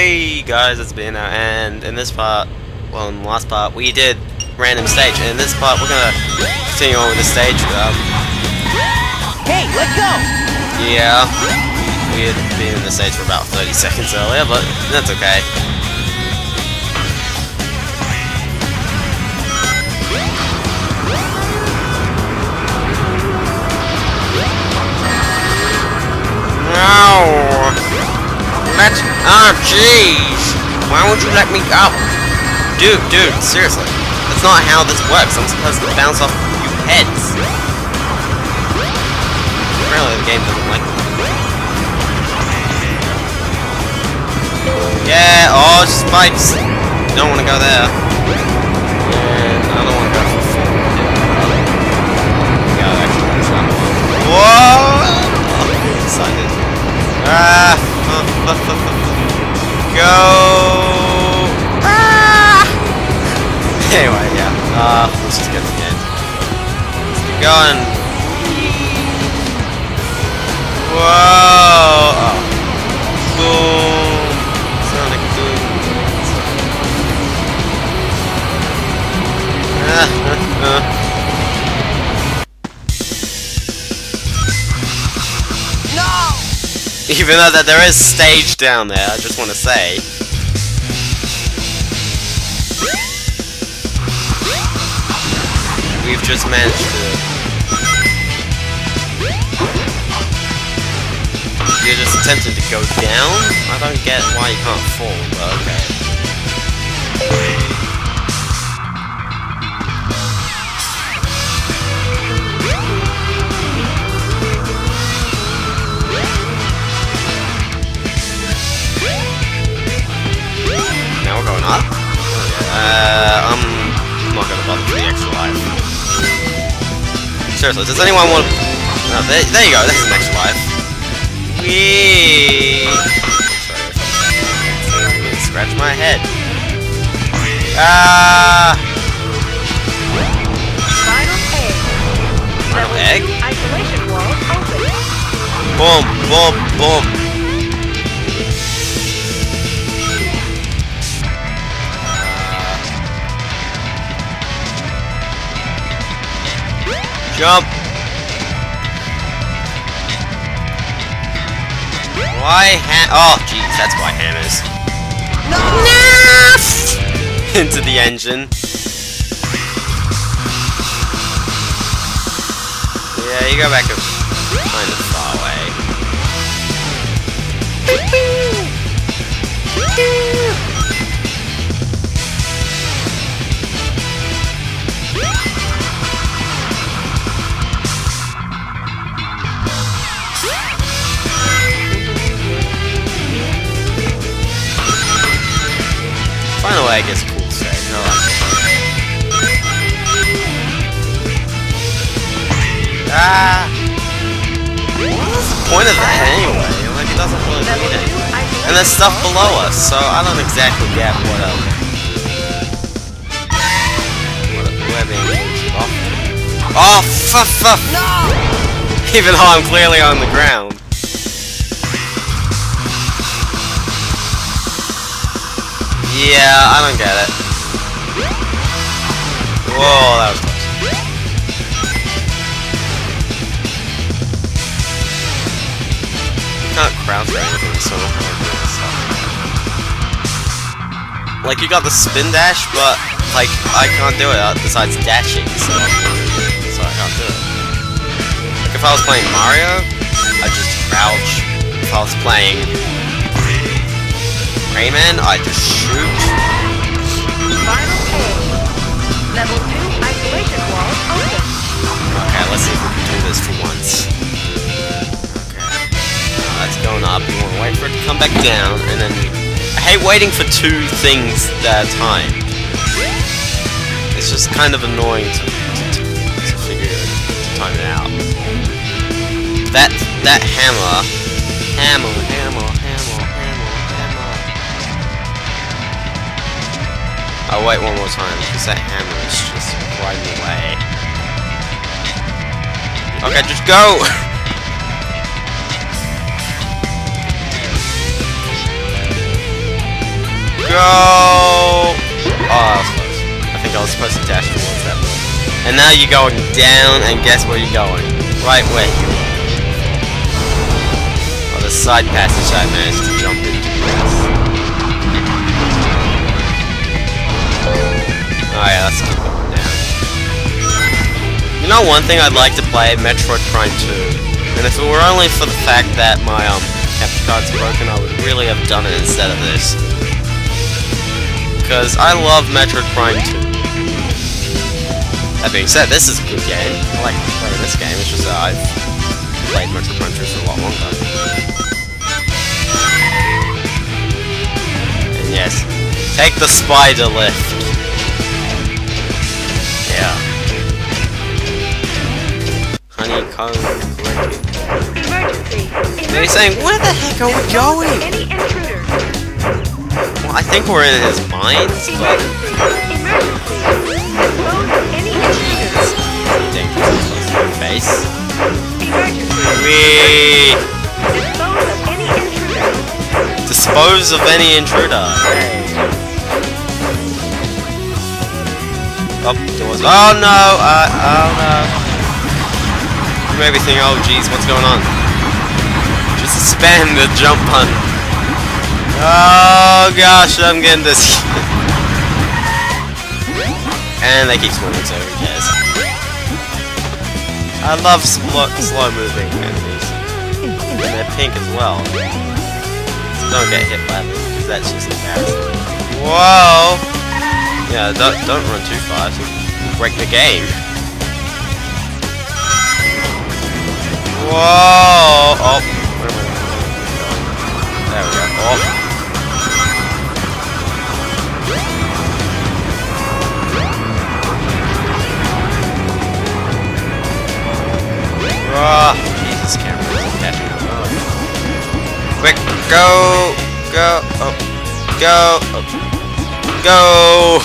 Hey guys, it's Biendeo, and in this part, well in the last part, we did random stage, and in this part we're gonna continue on with the stage. Um, Hey, let go! yeah, we had been in the stage for about 30 seconds earlier, but that's okay. No! Let oh jeez! Why won't you let me go? Dude, dude, seriously. That's not how this works. I'm supposed to bounce off you heads. Apparently the game doesn't like that. Yeah, oh spikes! Don't wanna go there. I don't go. Yeah, actually wanna. Whoa! Excited. Ah! Go! Ah! Anyway, yeah. Uh, let's just get to the end. Going. Whoa! Oh. Boom! Even though that there is stage down there, I just want to say. We've just managed to... You're just attempting to go down? I don't get why you can't fall, but okay. Uh, I'm not gonna bother for the extra life. Seriously, does anyone want... to... Oh, there, there you go, that's an extra life. Whee! Sorry scratch my head. Ah! Final egg. Final egg? Isolation wall open. Boom, boom, boom. Jump! Why ha- Oh, jeez, that's why hammers. No! Into the engine. Yeah, you go back a kind of far away. Egg is cool. I like. Ah! What's the point of that anyway? Like, it doesn't really mean anything. And there's stuff below us, so I don't exactly get what else. What we're being pushed off. Oh, fuck, fuck! No! Even though I'm clearly on the ground. Yeah, I don't get it. Whoa, that was close. Can't crouch or anything, so I don't do this stuff. Like, you got the spin dash, but, like, I can't do it uh, besides dashing, so... So I can't do it. Like, if I was playing Mario, I'd just crouch. If I was playing Rayman, I'd just shoot. Final egg. Level two Isolation wall open. Okay, let's see if we can do this for once. Okay. Now that's going up. You want to wait for it to come back down, and then... I hate waiting for two things at a time. It's just kind of annoying to, to, to, figure to time it out. That that hammer, hammer, hammer, hammer, I'll wait one more time because that hammer is just right away. Okay, just go! Go! Oh, that was close. I think I was supposed to dash towards that. And now you're going down, and guess where you're going? Right where you are. Oh, the side passage I managed to jump into. Oh let's keep going down. You know one thing I'd like to play? Metroid Prime 2. And if it were only for the fact that my um capture card's broken, I would really have done it instead of this. Because I love Metroid Prime 2. That being said, this is a good game. I like playing this game, it's just that I've played Metroid Prime 2 for a lot longer. And yes, take the spider lift. Honeycomb collecting. Emergency. They're saying, where the heck are we going? Any intruders. Well, I think we're in his mind, but... Emergency. Emergency. Dispose of any intruders. Dangerous close to your face. Emergency. We Dispose of any intruders. dispose of any intruder. Up doors. Oh no! Uh, oh no! Be thinking, oh jeez, what's going on? Just spam the jump button. Oh gosh, I'm getting this. and they keep swimming, so who cares? I love slow, slow moving enemies. And they're pink as well. So don't get hit by them, because that's just embarrassing. Whoa! Yeah, don't, don't run too fast. Break the game. Whoa! Oh, where going? There we go. Oh. Ah, Jesus, camera. Quick, go, go, up, go, up, go.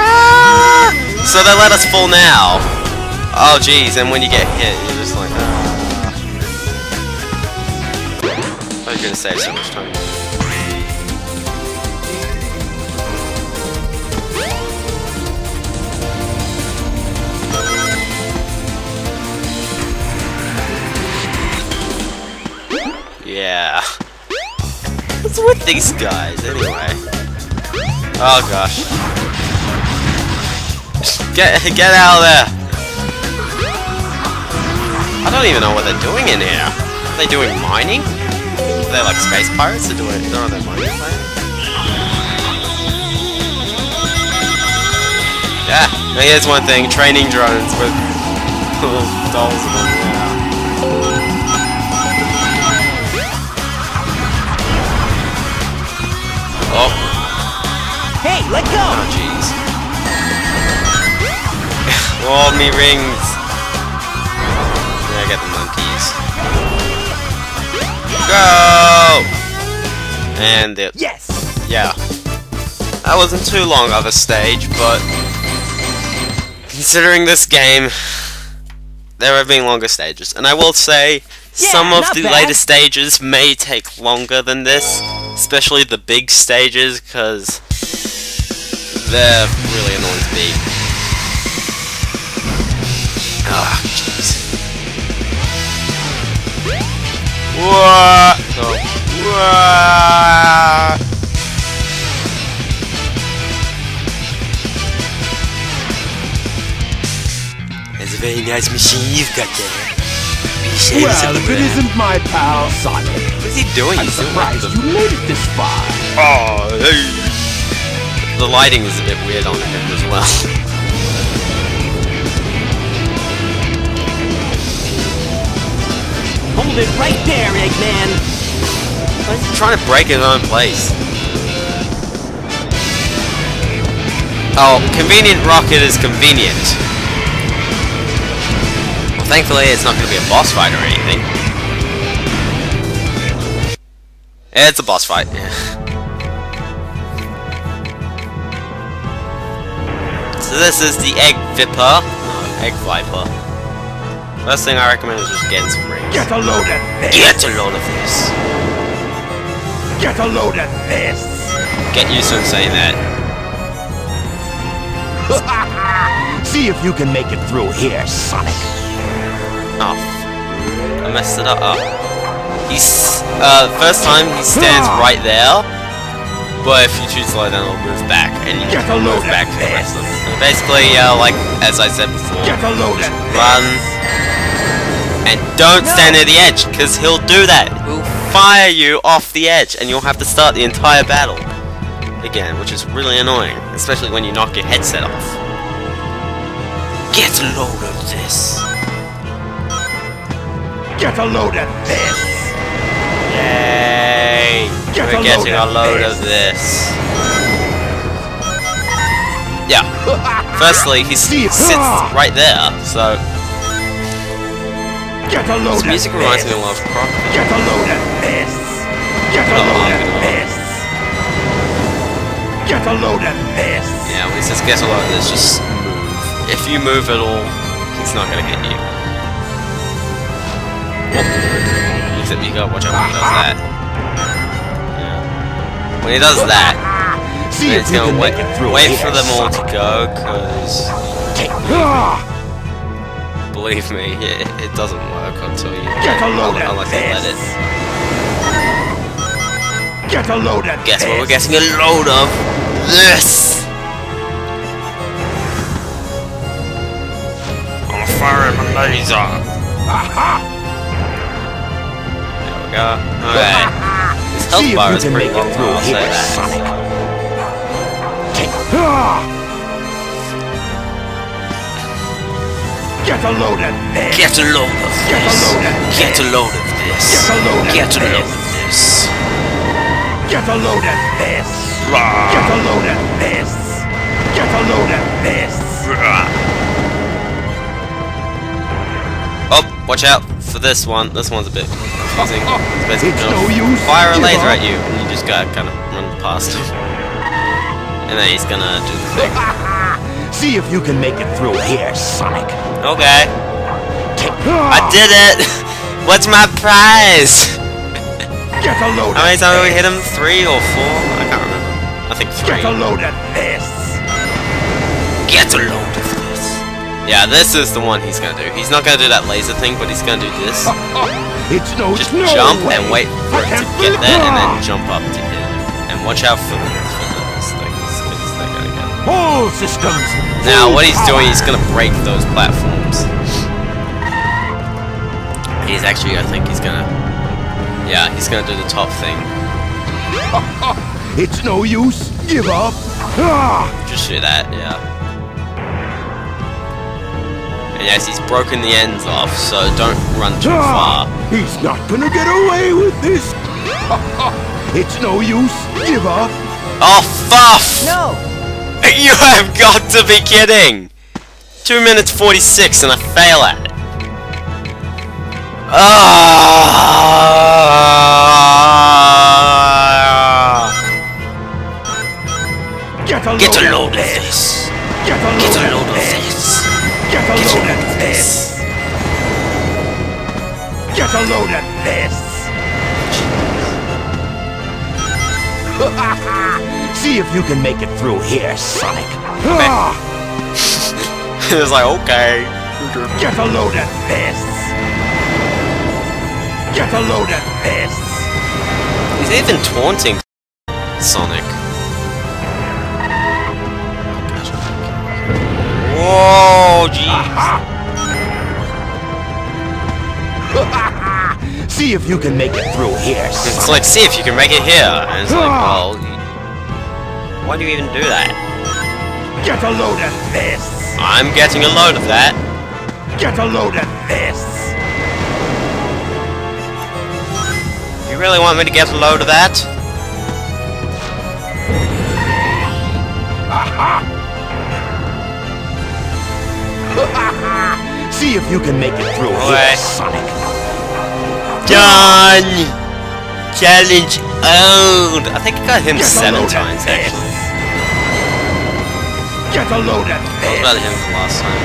Ah! So they let us fall now. Oh, jeez, and when you get hit, you're just like, ah. I was gonna save so much time. Yeah. What's with these guys, anyway? Oh gosh. Get get out of there! I don't even know what they're doing in here. Are they doing mining? Are they like space pirates? They're doing they're mining? Yeah, now here's one thing, training drones with little dolls of them, yeah. Oh, Hey, let go! oh jeez. All me rings. Go! And it, Yes! yeah. That wasn't too long of a stage, but considering this game, there have been longer stages. And I will say, some of the bad. later stages may take longer than this, especially the big stages, because they're really annoying to beat. Ah, jeez. What? Oh. What? It's a very nice machine you've got there. Be Well, if it that. isn't my pal Sonic, What is he doing? I'm He's surprised the... you made it this far. Oh, hey. The lighting is a bit weird on him as well. It right there, Eggman! He's trying to break his own place. Oh, convenient rocket is convenient. Well, thankfully it's not going to be a boss fight or anything. It's a boss fight. so this is the Egg Viper. No, Egg Viper. First thing I recommend is just getting some rings. Get a load of this. Get a load of this. Get a load of this! Get used to saying that. See if you can make it through here, Sonic. Oh, I messed it up. He's, uh, first time he stands right there, but if you choose to slow down, it'll move back, and you Get can load move back to the rest of this. them. Basically, uh, like, as I said before, Get a load of run, and don't stand near the edge, because he'll do that. He'll fire you off the edge, and you'll have to start the entire battle again, which is really annoying, especially when you knock your headset off. Get a load of this. Get a load of this! Yay! Get We're a getting load a load of this. Yeah. Firstly, he sits right there, so Get a load his music of reminds this! me a lot of Croc. Get a load of this! Get a load of this! Get a load of this! Yeah, when he says get a load of this, just move. If you move at all, he's not gonna get you. Oh. Except you gotta watch out when he does that. Yeah. When he does that, See then he's gonna wait, it through wait for them all to go, cause Ah! Believe me, it, it doesn't work until you Get a load of unless you let this! it. Get a load of Guess this! what we're getting a load of? This! I'm firing my laser! Aha! There we go. Okay. Health See bar is pretty make long, it through I'll say here, that. Sonic. Ah! Get a load of this! Get a load of this! Get a load of this! Get a load of Get a load this. Get a load of this! Get a load of this! Get a load of this! Oh, watch out for this one. This one's a bit It's basically It's gonna no use. fire a laser at you, and you just gotta kind of run past him. And then he's gonna do the thing. See if you can make it through here, Sonic. Okay, I ah. did it! What's my prize? Get a load How many times have we hit him? Three or four? I can't remember. I think three. Get a load of this! Get a load. Yeah, this is the one he's gonna do. He's not gonna do that laser thing, but he's gonna do this. It's no Just no jump way. and wait for it to get there, and then jump up to him. And watch out for, for those things, because they're gonna get All systems. Now, what he's doing, he's gonna break those platforms. He's actually, I think he's gonna... Yeah, he's gonna do the top thing. It's no use. Give up. Ah! Just do that, yeah. And yes, he's broken the ends off, so don't run too far. Ah! He's not gonna get away with this. it's no use. Give up. Oh, fuff! No! You have got to be kidding! 2 minutes 46 and I fail at it. Ah! Get a load, Get a of load Get a load of this. See if you can make it through here, Sonic. It was like, okay. Get a load of this. Get a load of this. He's even taunting Sonic. Whoa, jeez. See if you can make it through here, It's like, see if you can make it here. And it's like, ah! well, why do you even do that? Get a load of this. I'm getting a load of that. Get a load of this. You really want me to get a load of that? See if you can make it through here, Sonic. Done! Challenge owned! I think I got him Get seven times, actually. Get a load of I was about him the last time.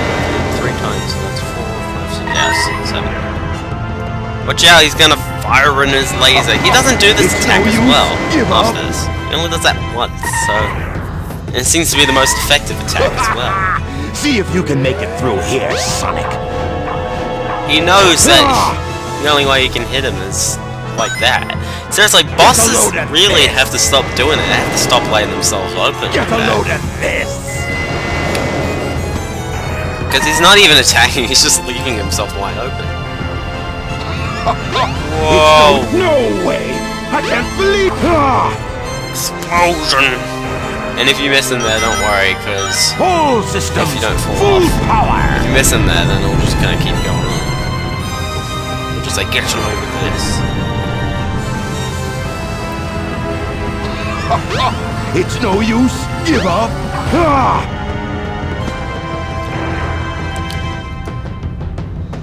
Three times, so that's four, five, six, yeah, six, seven. Watch out, he's gonna firing his laser. He doesn't do this attack as well. Up. this. He only does that once, so... And it seems to be the most effective attack as well. See if you can make it through here, Sonic. He knows that Ah! The only way you can hit him is like that. Seriously, bosses load of really have to stop doing it. They have to stop laying themselves open. Get a load of this. Because he's not even attacking, he's just leaving himself wide open. Whoa! No, way. I can't believe. Ah! Explosion! And if you miss in there, don't worry, because. If you don't fall full off. power. if you miss in there, then it'll just kind of keep going on. It'll just like, get you over this. It's no use. Give up. Ah!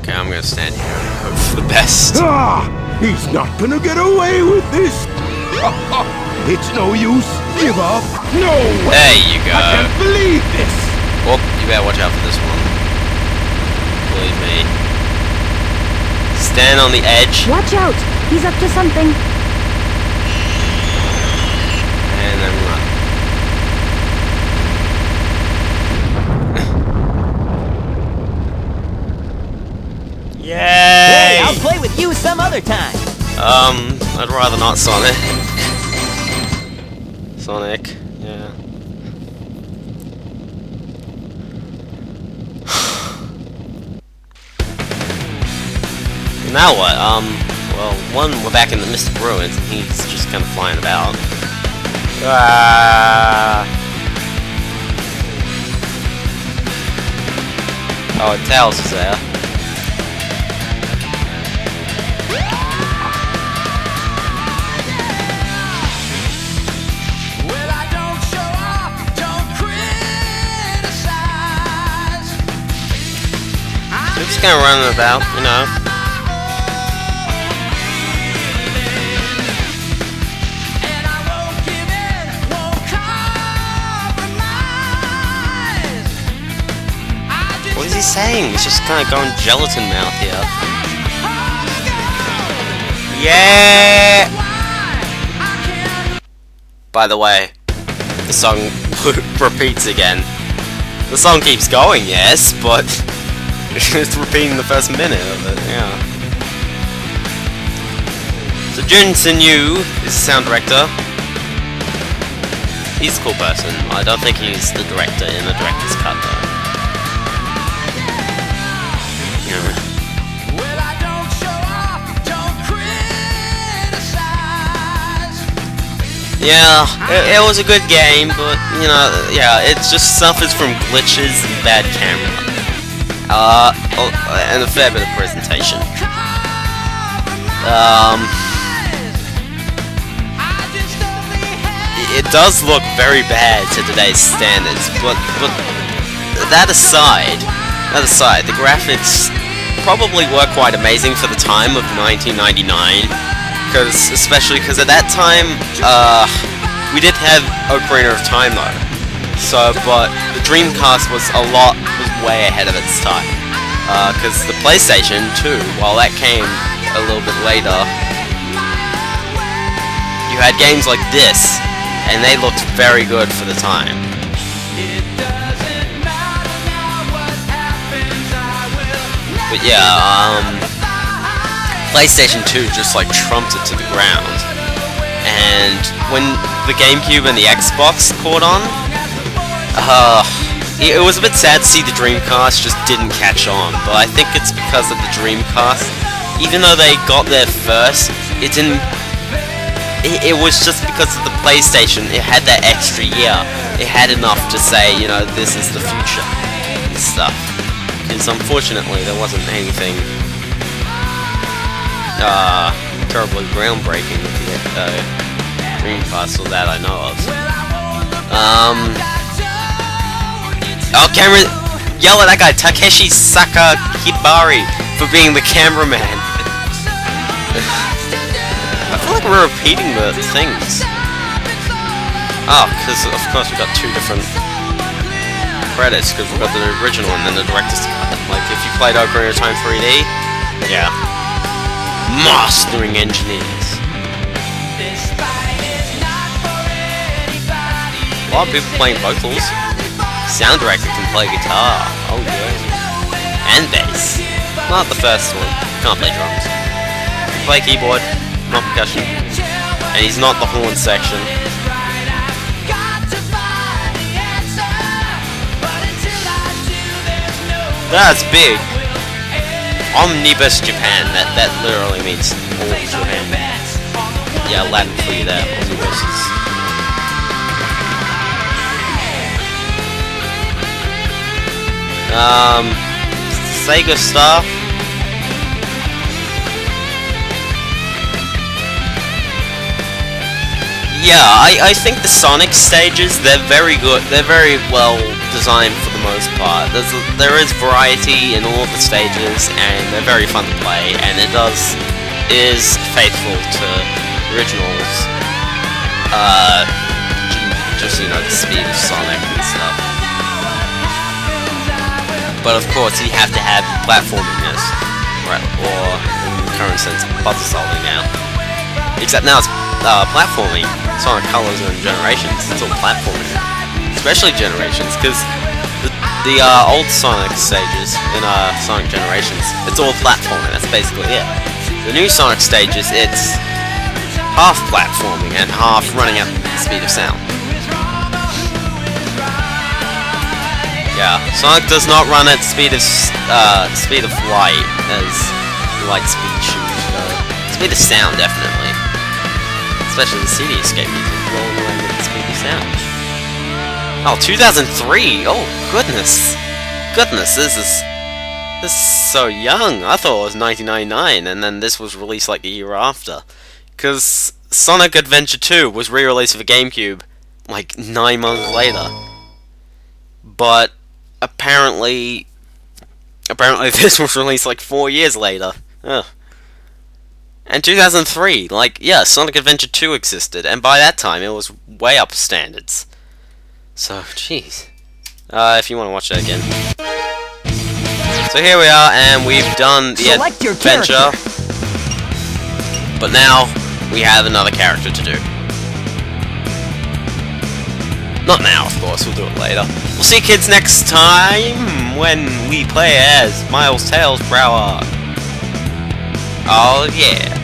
Okay, I'm gonna stand here and hope for the best. Ah! He's not gonna get away with this. it's no use. Give up. No way. There you go. I can't believe this. Well, you better watch out for this one. Believe me. Stand on the edge, Watch out! He's up to something. and then run. Yay! Hey, I'll play with you some other time. Um, I'd rather not Sonic. Sonic, now what? Um, well, one, we're back in the Mystic Ruins, and he's just kind of flying about. Ah! Oh, Tails is there. Well, I don't show off, don't criticize. So just kind of running about, you know. Saying? It's just kind of going gelatin mouth here. Yeah! By the way, the song repeats again. The song keeps going, yes, but it's repeating the first minute of it, yeah. So Jun Yu is the sound director. He's a cool person. I don't think he's the director in the director's cut though. Yeah, it, it was a good game, but you know, yeah, it just suffers from glitches and bad camera. Uh, oh, and a fair bit of presentation. Um, it does look very bad to today's standards, but but that aside, that aside, the graphics probably were quite amazing for the time of 1999. Because especially because at that time, uh, we did have Ocarina of Time though. So, but the Dreamcast was a lot, was way ahead of its time. Because the PlayStation 2, while that came a little bit later, you had games like this, and they looked very good for the time. But yeah, um, PlayStation 2 just like trumped it to the ground. And when the GameCube and the Xbox caught on, uh, it was a bit sad to see the Dreamcast just didn't catch on. But I think it's because of the Dreamcast. Even though they got there first, it didn't it, it was just because of the PlayStation. It had that extra year. It had enough to say, you know, this is the future and stuff. Because unfortunately, there wasn't anything uh, terribly groundbreaking uh, Dreamcast or that I know of. Um. Oh, camera! Yell at that guy, Takeshi Sakakibari, for being the cameraman. I feel like we're repeating the things. Oh, because of course we've got two different credits, because we've got the original and then the director's cut. Like, if you played Ocarina of Time 3D, yeah. Mastering engineers. A lot of people playing vocals. Sound director can play guitar. Oh yeah. And bass. Not the first one. Can't play drums. Can Play keyboard, not percussion. And he's not the horn section. That's big. Omnibus Japan. That that literally means all Japan. Yeah, Latin for you there. Omnibus is. Um, Sega stuff. Yeah, I, I think the Sonic stages, they're very good. They're very well designed for most part. There's there is variety in all of the stages, and they're very fun to play, and it does is faithful to originals. Uh, just, you know, the speed of Sonic and stuff. But of course, you have to have platformingness, right? Or, in the current sense, puzzle solving now. Except now it's uh, platforming. Sonic Colors and Generations. It's all platforming, especially Generations, because the, uh, old Sonic stages in uh, Sonic Generations, it's all platforming. That's basically it. The new Sonic stages, it's half platforming and half running at the speed of sound. Yeah, Sonic does not run at speed of uh, speed of light as light speed shooters go. Speed of sound, definitely. Especially the CD escape music rolling around with the speed of sound. Oh, 2003! Oh, goodness! Goodness, this is... This is so young! I thought it was 1999, and then this was released like a year after. Because Sonic Adventure 2 was re-released for GameCube like nine months later. But apparently... Apparently this was released like four years later. Ugh. And 2003, like, yeah, Sonic Adventure 2 existed, and by that time it was way up standards. So, jeez. Uh, if you want to watch that again. So here we are, and we've done the Select adventure. But now, we have another character to do. Not now, of course, we'll do it later. We'll see kids next time when we play as Miles Tails Prower. Oh yeah.